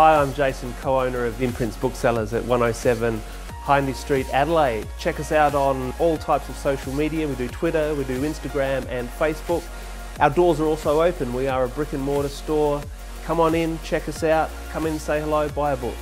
Hi, I'm Jason, co-owner of Imprints Booksellers at 107 Hindley Street, Adelaide. Check us out on all types of social media. We do Twitter, we do Instagram and Facebook. Our doors are also open. We are a brick and mortar store. Come on in, check us out, come in, say hello, buy a book.